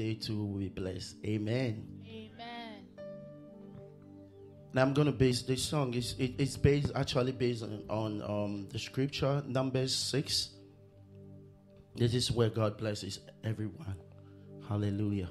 they too will be blessed. Amen. Amen. Now I'm gonna base this song. It's it, it's based actually based on, on um, the scripture Numbers six. This is where God blesses everyone. Hallelujah.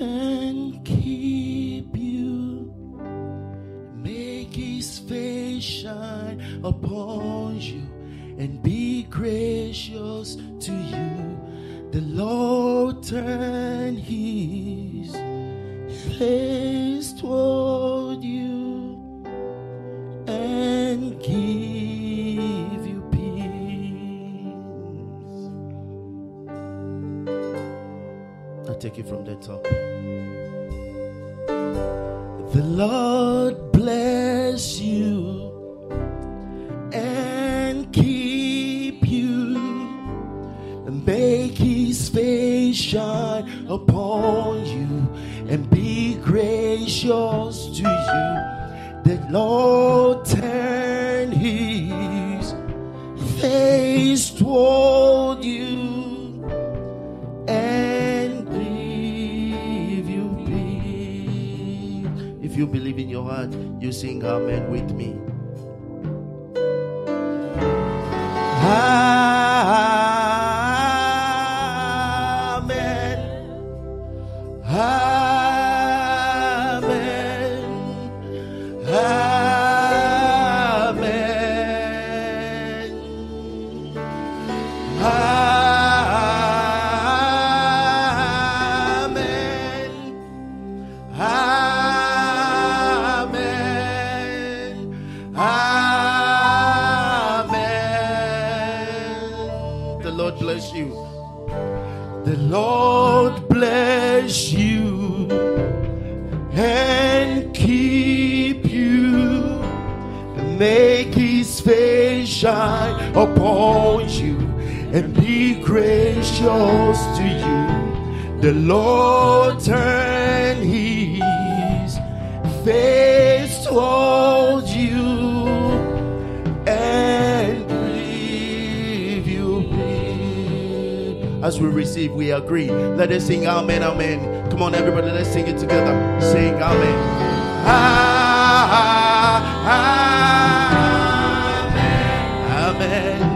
And keep you. Make his face shine upon you and be gracious to you. The Lord turn his face toward you and give you peace. I take it from the top. The Lord bless you and keep you and make his face shine upon you and be gracious to you. The Lord turn his face toward If you believe in your heart, you sing Amen with and keep you and make his face shine upon you and be gracious to you. The Lord turn his face towards As we receive, we agree. Let us sing Amen, Amen. Come on, everybody, let's sing it together. Sing Amen. Ah, Amen. Amen.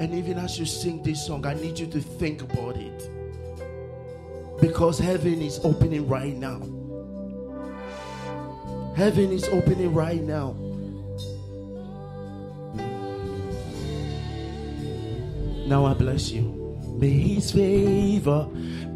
And even as you sing this song, I need you to think about it because heaven is opening right now. Heaven is opening right now. Now I bless you. May his favor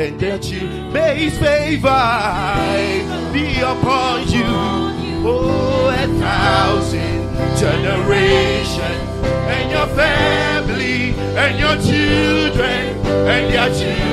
and that you may his favor be upon you. Oh, a thousand generations, and your family, and your children, and their children,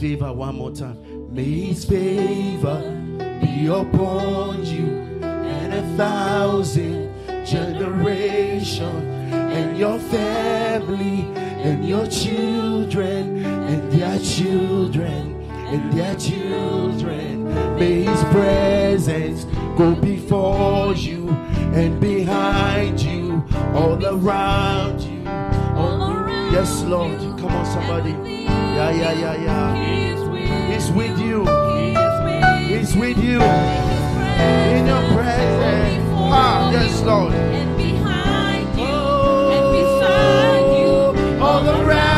favor one more time. May his favor be upon you and a thousand generations and your family and your children before you and behind you, all around you. All around yes, Lord. Come on, somebody. Yeah, yeah, yeah, yeah. He's with you. He's with you. In your presence. Ah, yes, Lord. And behind you. And beside you. All around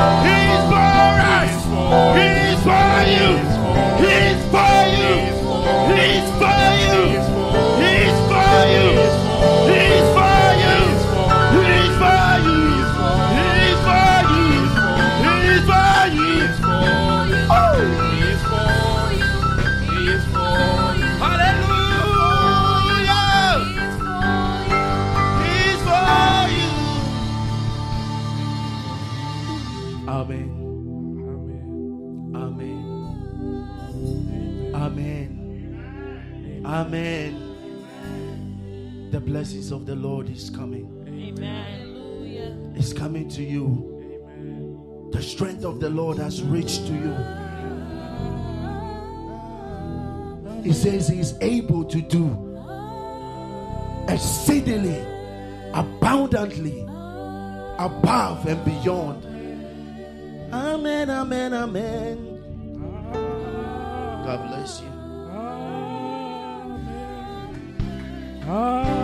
Yeah. Blessings of the Lord is coming. Amen. It's coming to you. Amen. The strength of the Lord has reached to you. He says he is able to do exceedingly, abundantly, above and beyond. Amen, amen, amen. God bless you. Amen.